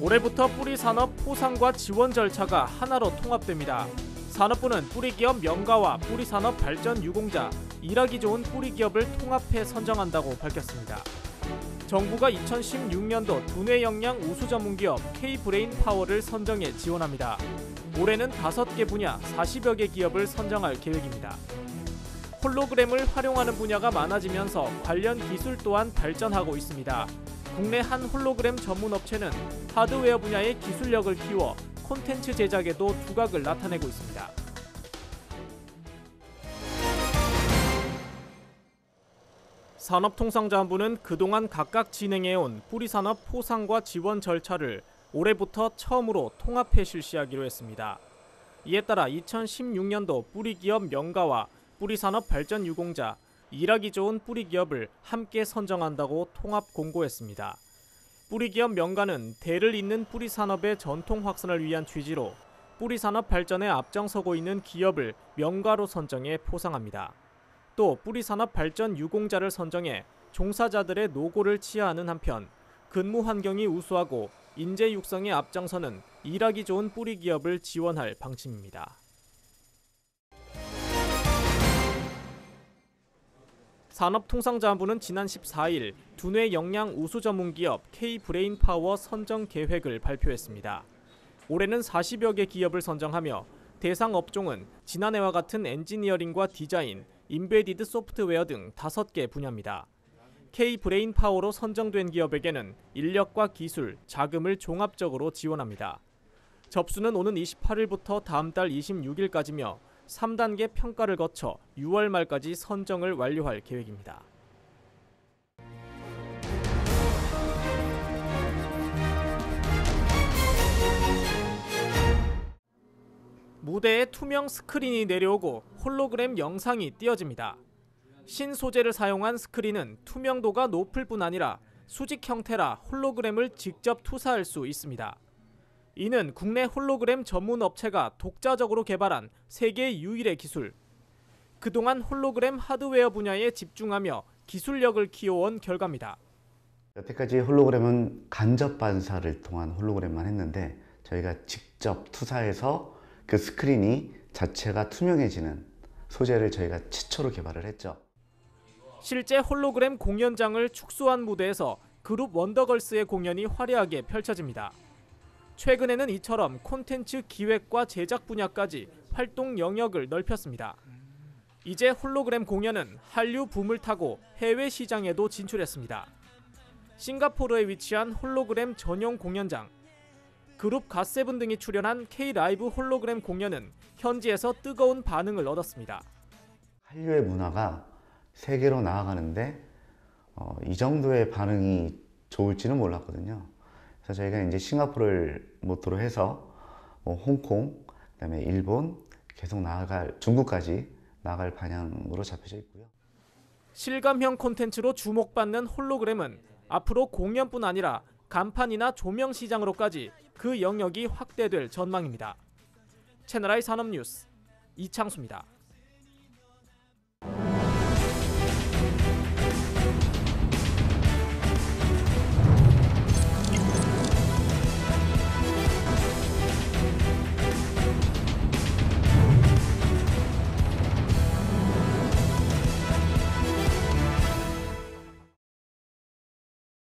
올해부터 뿌리 산업 포상과 지원 절차가 하나로 통합됩니다. 산업부는 뿌리 기업 명가와 뿌리 산업 발전 유공자, 일하기 좋은 뿌리 기업을 통합해 선정한다고 밝혔습니다. 정부가 2016년도 두뇌 역량 우수 전문 기업 K-Brain Power를 선정해 지원합니다. 올해는 5개 분야 40여 개 기업을 선정할 계획입니다. 홀로그램을 활용하는 분야가 많아지면서 관련 기술 또한 발전하고 있습니다. 국내 한 홀로그램 전문 업체는 하드웨어 분야의 기술력을 키워 콘텐츠 제작에도 두각을 나타내고 있습니다. 산업통상자원부는 그동안 각각 진행해온 뿌리산업 포상과 지원 절차를 올해부터 처음으로 통합해 실시하기로 했습니다. 이에 따라 2016년도 뿌리기업 명가와 뿌리산업 발전 유공자, 일하기 좋은 뿌리 기업을 함께 선정한다고 통합 공고했습니다. 뿌리 기업 명가는 대를 잇는 뿌리 산업의 전통 확산을 위한 취지로 뿌리 산업 발전에 앞장서고 있는 기업을 명가로 선정해 포상합니다. 또 뿌리 산업 발전 유공자를 선정해 종사자들의 노고를 치하하는 한편 근무 환경이 우수하고 인재 육성에 앞장서는 일하기 좋은 뿌리 기업을 지원할 방침입니다. 산업통상자원부는 지난 14일 두뇌 역량 우수 전문 기업 K-Brain Power 선정 계획을 발표했습니다. 올해는 40여 개 기업을 선정하며 대상 업종은 지난해와 같은 엔지니어링과 디자인, embedded 소프트웨어 등 5개 분야입니다. K-Brain Power로 선정된 기업에게는 인력과 기술, 자금을 종합적으로 지원합니다. 접수는 오는 28일부터 다음 달 26일까지며 3단계 평가를 거쳐 6월 말까지 선정을 완료할 계획입니다. 무대에 투명 스크린이 내려오고 홀로그램 영상이 띄어집니다. 신소재를 사용한 스크린은 투명도가 높을 뿐 아니라 수직 형태라 홀로그램을 직접 투사할 수 있습니다. 이는 국내 홀로그램 전문 업체가 독자적으로 개발한 세계 유일의 기술. 그동안 홀로그램 하드웨어 분야에 집중하며 기술력을 키워온 결과입니다. 여태까지 홀로그램은 간접 반사를 통한 홀로그램만 했는데 저희가 직접 투사해서 그 스크린이 자체가 투명해지는 소재를 저희가 최초로 개발을 했죠. 실제 홀로그램 공연장을 축소한 무대에서 그룹 원더걸스의 공연이 화려하게 펼쳐집니다. 최근에는 이처럼 콘텐츠 기획과 제작 분야까지 활동 영역을 넓혔습니다. 이제 홀로그램 공연은 한류 붐을 타고 해외 시장에도 진출했습니다. 싱가포르에 위치한 홀로그램 전용 공연장. 그룹 갓세븐 등이 출연한 K-live 홀로그램 공연은 현지에서 뜨거운 반응을 얻었습니다. 한류의 문화가 세계로 나아가는데 어, 이 정도의 반응이 좋을지는 몰랐거든요. 그래서 저희가 이제 싱가포르를 모토로 해서 뭐 홍콩, 그다음에 일본 계속 나아갈 중국까지 나아갈 방향으로 잡혀져 있고요. 실감형 콘텐츠로 주목받는 홀로그램은 앞으로 공연뿐 아니라 간판이나 조명 시장으로까지 그 영역이 확대될 전망입니다. 채널I 산업뉴스 이창수입니다.